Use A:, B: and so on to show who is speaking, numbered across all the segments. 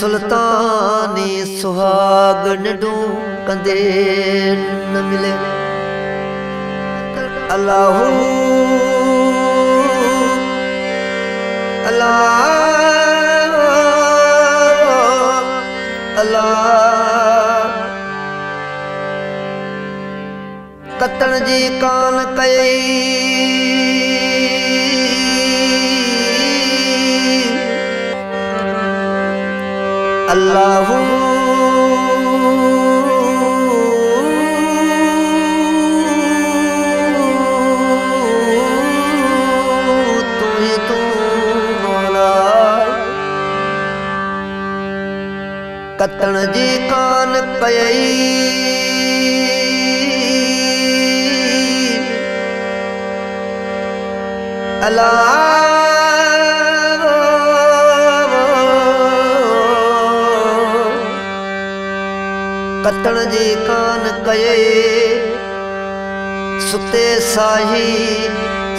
A: सुल्तानी सुहाग नडू कंदे न मिले। अल्लाहू अल्लाह अल्लाह। कतण जी कान कई। अल्लाह तू ही तू कतण जी कान कई अला कतण जी कान कये सुते साही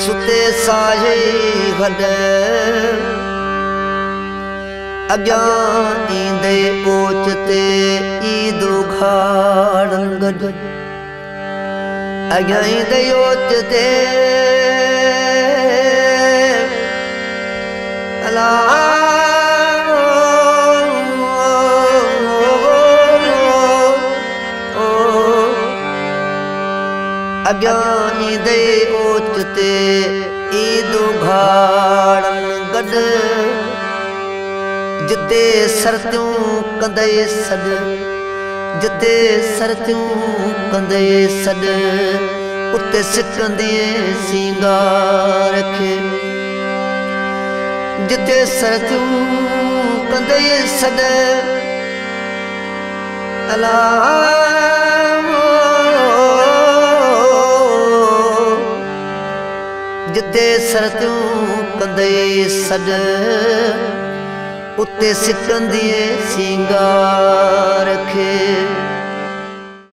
A: सुते साही गॾ अॻियाँ ईंदे ओच ईदो घाड़न गॾु अॻियाँ ईंदे ओच ते अॻियां ईंदे ओच ते ईदो घाड़न गॾु जिते सरतियूं कंदे सॾु जिते सरतियूं कंदे सॾु उते सिकंदीअ सींगार खे जिते सरतियूं कंदे सॾु अला ਸਰਤਿਉ ਕੰਦੇ ਸੱਜ ਉੱਤੇ ਸਿੱਕਣ ਦੀਏ ਸਿੰਗਾਰ ਰਖੇ।